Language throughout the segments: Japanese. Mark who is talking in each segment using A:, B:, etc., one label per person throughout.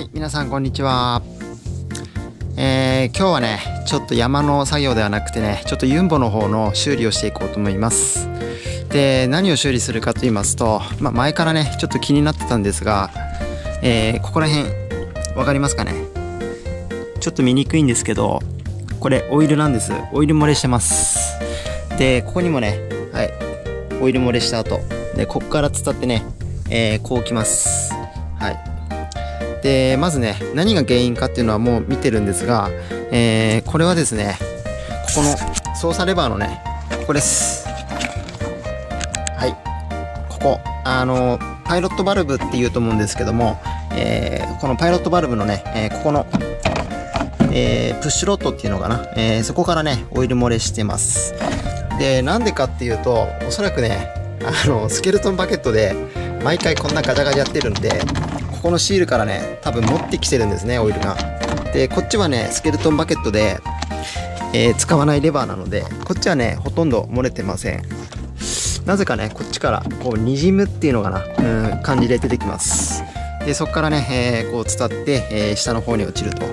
A: はい皆さんこんにちは。えー、今日はねちょっと山の作業ではなくてねちょっとユンボの方の修理をしていこうと思います。で何を修理するかと言いますと、まあ、前からねちょっと気になってたんですが、えー、ここら辺分かりますかね？ちょっと見にくいんですけどこれオイルなんです。オイル漏れしてます。でここにもねはいオイル漏れした後。でここから伝ってね、えー、こうきます。でまずね何が原因かっていうのはもう見てるんですが、えー、これはですねここの操作レバーのねここです。はい。ここあのパイロットバルブっていうと思うんですけども、えー、このパイロットバルブのね、えー、ここの、えプッシュロッドっていうのかな、えそこからねオイル漏れしてます。でなんでかっていうとおそらくねあのスケルトンバケットで毎回こんなガチャガチャやってるんでここのシールからね多分持ってきてるんですねオイルが。でこっちはねスケルトンバケットで、えー、使わないレバーなのでこっちはねほとんど漏れてません。なぜかねこっちからこうにじむっていうのかなうん感じで出てきます。でそこからね、えー、こう伝って、えー、下の方に落ちると。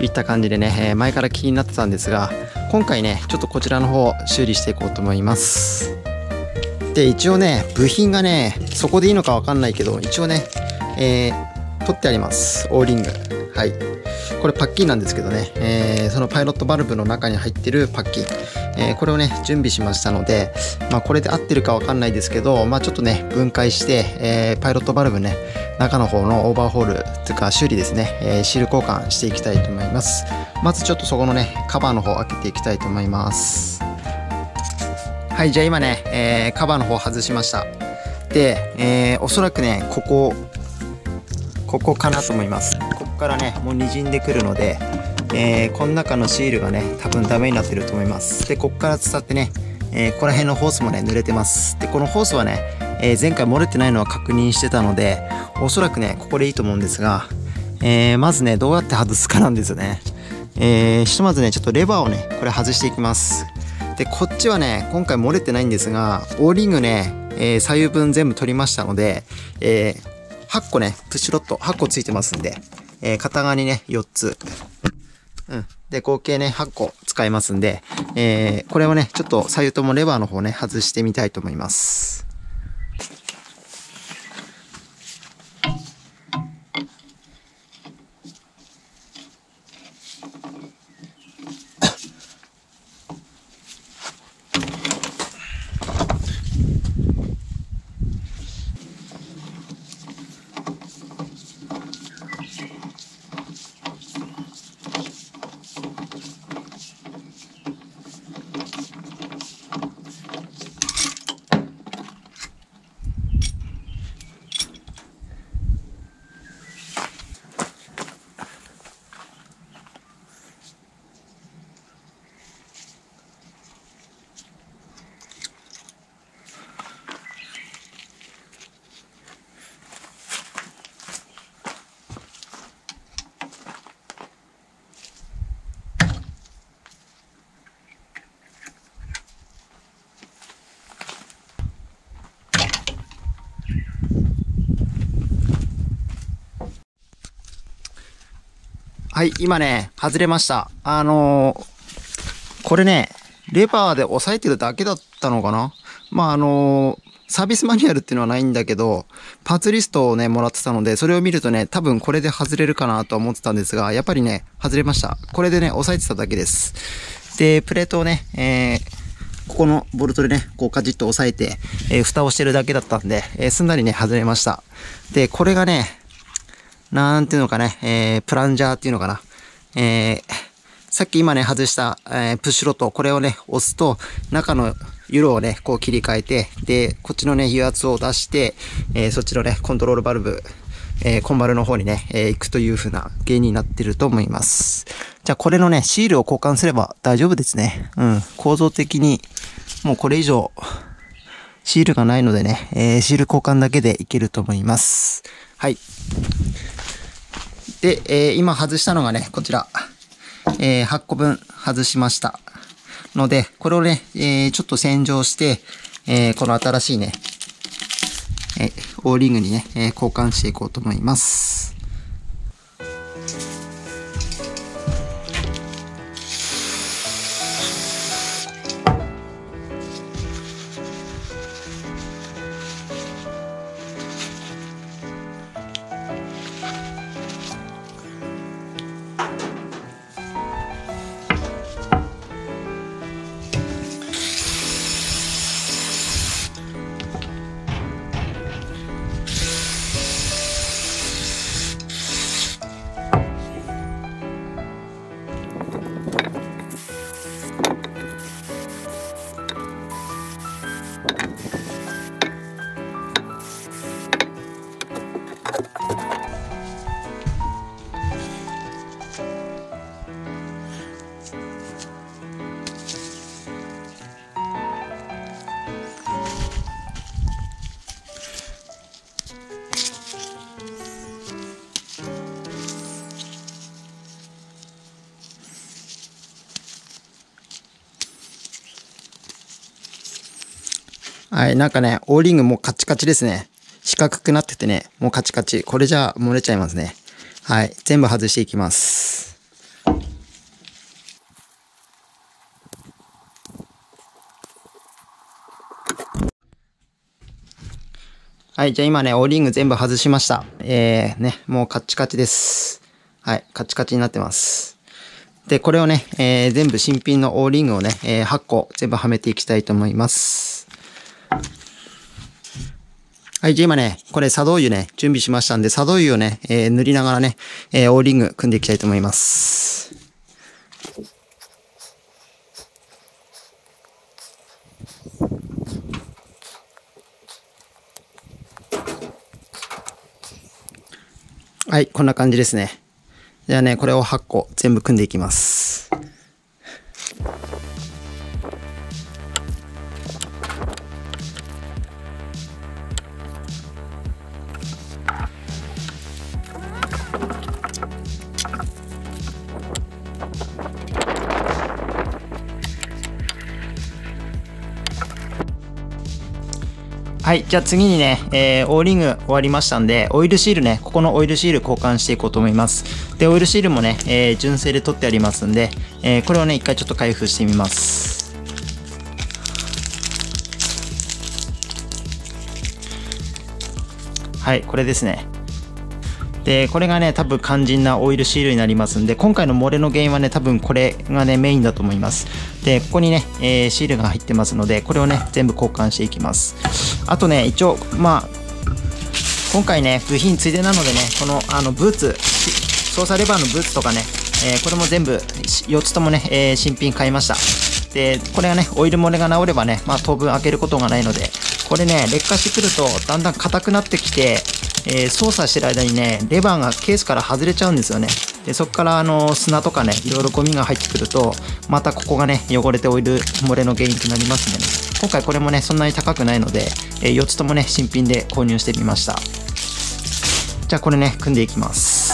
A: いった感じでね、え前から気になってたんですが今回ねちょっとこちらの方修理していこうと思います。で一応ね部品がねそこでいいのかわかんないけど一応ねえー、取ってあります。オーリング。はい。これパッキンなんですけどね、えー、そのパイロットバルブの中に入ってるパッキン、えー、これをね、準備しましたので、まあこれで合ってるかわかんないですけど、まあちょっとね、分解して、えー、パイロットバルブね、中の方のオーバーホールというか修理ですね、えシール交換していきたいと思います。まずちょっとそこのね、カバーの方開けていきたいと思います。はい、じゃあ今ね、えカバーの方外しました。で、えおそらくね、ここここかなと思います。ここからねもう滲んでくるので、えー、この中のシールがね多分ダメになってると思います。でここから伝ってね、えー、ここら辺のホースもね濡れてます。でこのホースはね、えー、前回漏れてないのは確認してたのでおそらくねここでいいと思うんですが、えまずねどうやって外すかなんですよね。えーひとまずねちょっとレバーをねこれ外していきます。でこっちはね今回漏れてないんですがオーリングね、え左右分全部取りましたので、えー、8個ね、プッシュロット8個ついてますんで、えー、片側にね、4つ。うん。で、合計ね、8個使いますんで、えー、これをね、ちょっと左右ともレバーの方ね、外してみたいと思います。はい、今ね、外れました。あのー、これね、レバーで押さえてるだけだったのかな？まあ、あのー、サービスマニュアルっていうのはないんだけど、パーツリストをね、もらってたので、それを見るとね、多分これで外れるかなと思ってたんですが、やっぱりね、外れました。これでね、押さえてただけです。で、プレートをね、えー、ここのボルトでね、こうカチッと押さえて、えー、蓋をしてるだけだったんで、えー、すんなりね、外れました。で、これがね、なんていうのかね、えー、プランジャーっていうのかな。えー、さっき今ね、外した、えー、プッシュロット、これをね、押すと、中の色をね、こう切り替えて、で、こっちのね、油圧を出して、えー、そっちのね、コントロールバルブ、えー、コンバルの方にね、えー、行くという風な原因になってると思います。じゃあこれのね、シールを交換すれば大丈夫ですね。うん。構造的に、もうこれ以上、シールがないのでね、えー、シール交換だけでいけると思います。はい。で、えー、今外したのがね、こちら、えー、8個分外しました。ので、これをね、えー、ちょっと洗浄して、えー、この新しいね、えー、オーリングにね、えー、交換していこうと思います。はい、なんかね、オーリングもうカチカチですね。四角くなっててね、もうカチカチ。これじゃ漏れちゃいますね。はい、全部外していきます。はい、じゃあ今ね、オーリング全部外しました。えー、ね、もうカチカチです。はい、カチカチになってます。で、これをね、えー、全部新品のオーリングをね、えー、8個全部はめていきたいと思います。はい、じゃあ今ね、これ作動油ね、準備しましたんで、作動油をね、えー、塗りながらね、えー、オーリング組んでいきたいと思います。はい、こんな感じですね。じゃあね、これを8個全部組んでいきます。はい。じゃあ次にね、えー、オーリング終わりましたんで、オイルシールね、ここのオイルシール交換していこうと思います。で、オイルシールもね、えー、純正で取ってありますんで、えー、これをね、一回ちょっと開封してみます。はい、これですね。で、これがね、多分肝心なオイルシールになりますんで、今回の漏れの原因はね、多分これがね、メインだと思います。で、ここにね、えー、シールが入ってますので、これをね、全部交換していきます。あとね、一応、まあ、今回ね、部品ついでなのでね、この、あの、ブーツ、操作レバーのブーツとかね、えー、これも全部、4つともね、えー、新品買いました。で、これがね、オイル漏れが治ればね、まあ、当分開けることがないので、これね、劣化してくると、だんだん硬くなってきて、えー、操作してる間にね、レバーがケースから外れちゃうんですよね。で、そこからあの砂とかね、いろいろゴミが入ってくると、またここがね、汚れてオイル漏れの原因となりますんでね。今回これもね、そんなに高くないので、え、4つともね、新品で購入してみました。じゃあこれね、組んでいきます。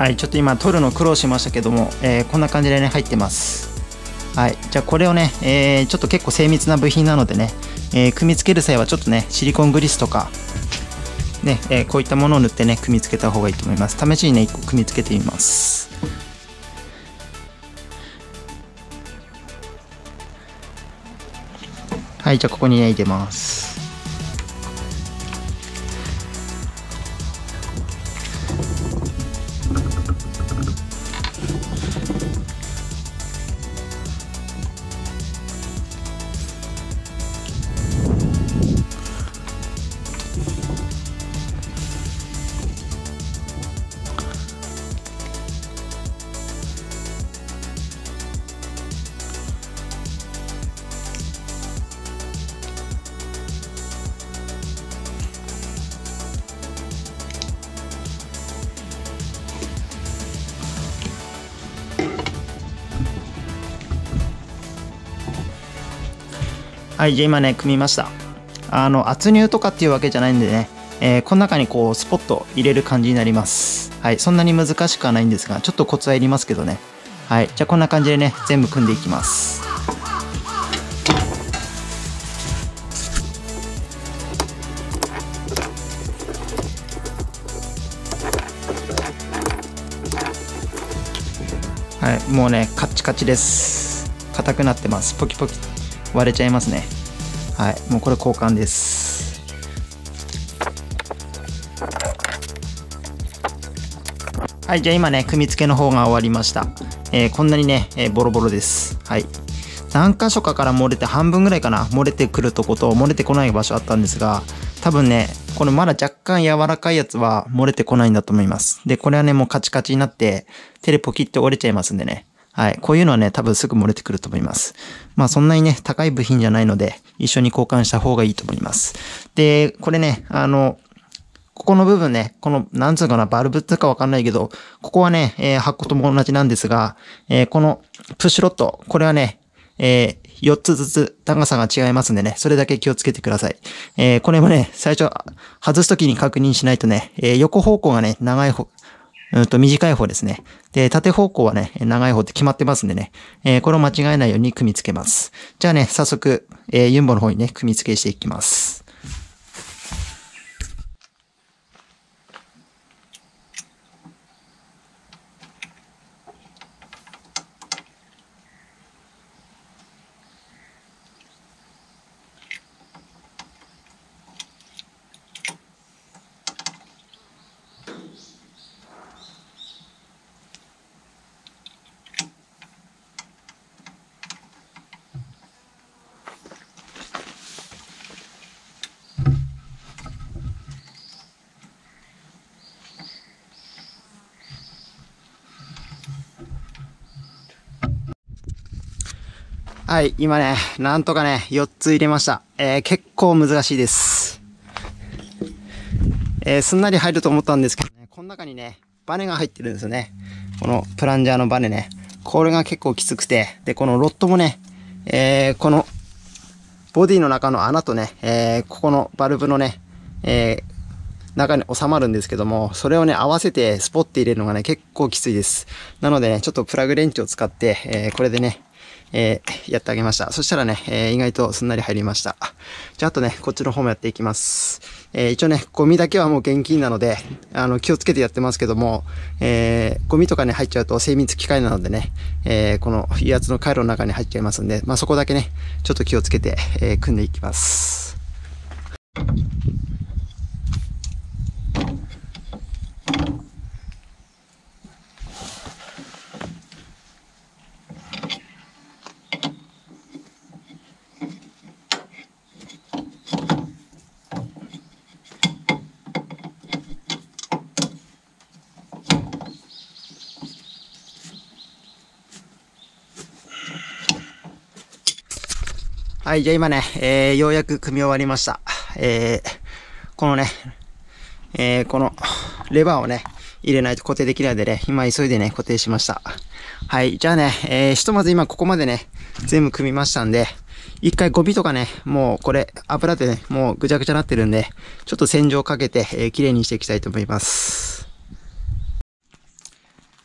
A: はい、ちょっと今取るの苦労しましたけども、えー、こんな感じでね、入ってます。はい、じゃあこれをね、えー、ちょっと結構精密な部品なのでね、えー、組み付ける際はちょっとね、シリコングリスとか、ね、えこういったものを塗ってね、組み付けた方がいいと思います。試しにね、1個組み付けてみます。はい、じゃあここにね、入れます。はい、じゃあ今ね、組みました。あの、圧入とかっていうわけじゃないんでね、えー、この中にこう、スポット入れる感じになります。はい、そんなに難しくはないんですが、ちょっとコツはいりますけどね。はい、じゃあこんな感じでね、全部組んでいきます。はい、もうね、カッチカチです。硬くなってます。ポキポキ割れちゃいますね。はい、もうこれ交換です。はい、じゃあ今ね、組み付けの方が終わりました。えー、こんなにね、えー、ボロボロです。はい。何箇所かから漏れて半分ぐらいかな漏れてくるとこと漏れてこない場所あったんですが多分ねこのまだ若干柔らかいやつは漏れてこないんだと思いますでこれはねもうカチカチになって手でポキって折れちゃいますんでねはい。こういうのはね、多分すぐ漏れてくると思います。まあそんなにね、高い部品じゃないので、一緒に交換した方がいいと思います。で、これね、あの、ここの部分ね、この、なんつうかな、バルブってかわかんないけど、ここはね、えー、箱とも同じなんですが、えー、このプッシュロット、これはね、えー、4つずつ高さが違いますんでね、それだけ気をつけてください。えー、これもね、最初、外すときに確認しないとね、えー、横方向がね、長い方、うんと短い方ですね。で、縦方向はね、長い方って決まってますんでね、えー、これを間違えないように組み付けます。じゃあね、早速、えー、ユンボの方にね、組み付けしていきます。はい、今ね、なんとかね、4つ入れました。えー、結構難しいです。えー、すんなり入ると思ったんですけどね、この中にね、バネが入ってるんですよね。このプランジャーのバネね。これが結構きつくて、で、このロッドもね、えー、この、ボディの中の穴とね、えー、ここのバルブのね、えー、中に収まるんですけども、それをね、合わせてスポッて入れるのがね、結構きついです。なのでね、ちょっとプラグレンチを使って、えー、これでね、えー、やってあげました。そしたらね、えー、意外とすんなり入りました。じゃあ、あとね、こっちの方もやっていきます。えー、一応ね、ゴミだけはもう現金なので、あの、気をつけてやってますけども、えー、ゴミとかね、入っちゃうと精密機械なのでね、えー、この威圧の回路の中に入っちゃいますんで、まあ、そこだけね、ちょっと気をつけて、えー、組んでいきます。はい、じゃあ今ね、えー、ようやく組み終わりました。えー、このね、えー、このレバーをね、入れないと固定できないのでね、今急いでね、固定しました。はい、じゃあね、えー、ひとまず今ここまでね、全部組みましたんで、一回ゴミとかね、もうこれ油でね、もうぐちゃぐちゃなってるんで、ちょっと洗浄かけて、えー、綺麗にしていきたいと思います。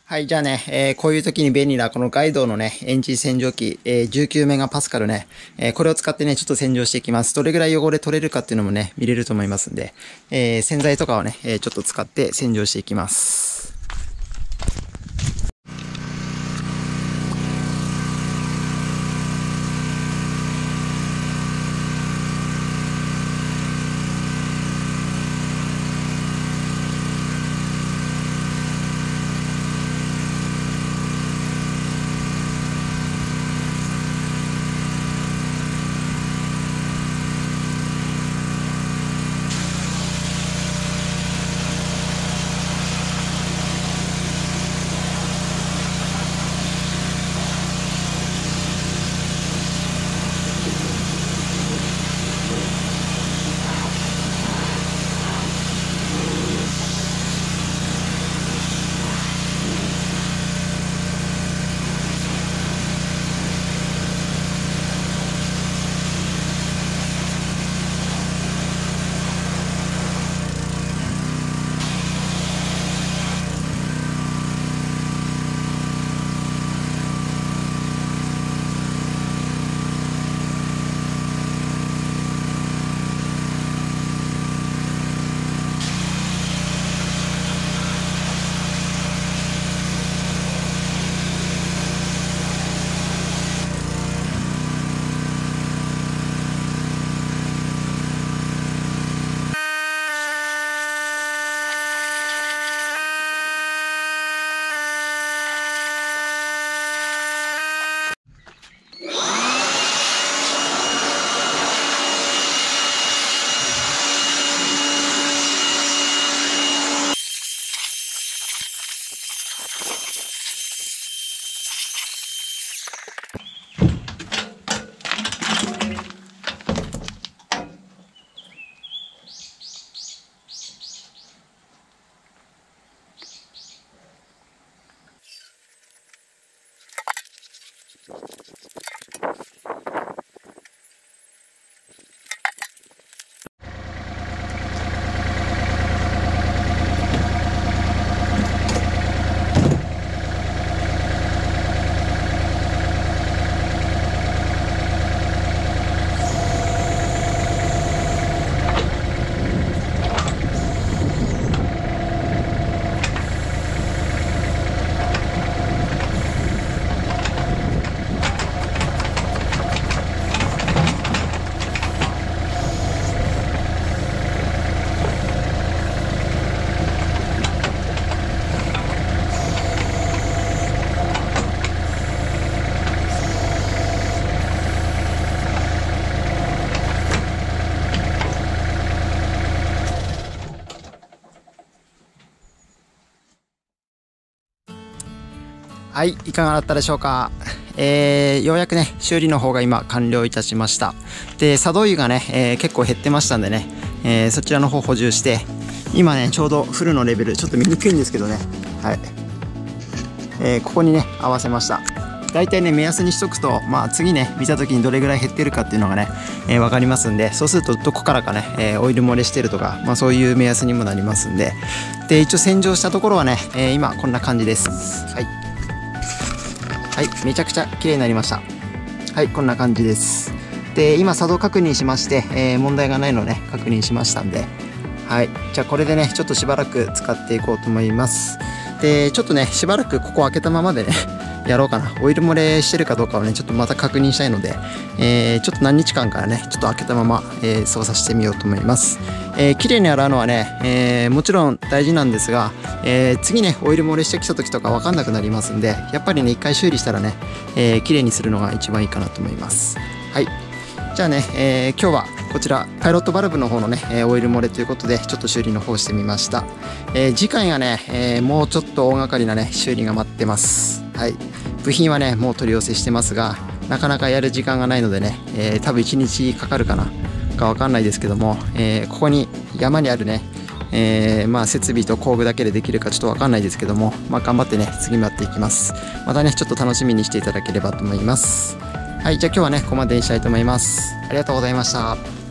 A: はい、じゃあね、えー、こういう時に便利なこのガイドのね、エンジン洗浄機、えー、19メガパスカルね、えー、これを使ってね、ちょっと洗浄していきます。どれぐらい汚れ取れるかっていうのもね、見れると思いますんで、え、洗剤とかをね、え、ちょっと使って洗浄していきます。はい、いかがだったでしょうか？えー、ようやくね、修理の方が今完了いたしました。で、作動油がね、えー、結構減ってましたんでね、えー、そちらの方補充して、今ね、ちょうどフルのレベル、ちょっと見にくいんですけどね、はい。えここにね、合わせました。大体ね、目安にしとくと、まあ次ね、見た時にどれぐらい減ってるかっていうのがね、え分かりますんで、そうするとどこからかね、えオイル漏れしてるとか、まあそういう目安にもなりますんで、で、一応洗浄したところはね、え今こんな感じです。はい。はい、めちゃくちゃ綺麗になりました。はい、こんな感じです。で、今作動確認しまして、えー、問題がないのね、確認しましたんで、はい、じゃあこれでね、ちょっとしばらく使っていこうと思います。で、ちょっとね、しばらくここ開けたままでね、やろうかな。オイル漏れしてるかどうかをね、ちょっとまた確認したいので、えー、ちょっと何日間からね、ちょっと開けたまま、えー、操作してみようと思います。えー、綺麗に洗うのはね、えー、もちろん大事なんですが、えー、次ね、オイル漏れしてきた時とかわかんなくなりますんで、やっぱりね、一回修理したらね、えー、綺麗にするのが一番いいかなと思います。はい。じゃあね、え、今日はこちらパイロットバルブの方のね、えオイル漏れということでちょっと修理の方してみました、え、次回がね、え、もうちょっと大掛かりなね修理が待ってますはい部品はねもう取り寄せしてますがなかなかやる時間がないのでね、え、多分1日かかるかなかわかんないですけども、えここに山にあるねえー、まあ設備と工具だけでできるかちょっとわかんないですけども、まあ、頑張ってね次もやっていきます。またねちょっと楽しみにしていただければと思います。はいじゃあ今日はねここまでにしたいと思います。ありがとうございました。